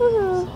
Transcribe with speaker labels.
Speaker 1: 呜。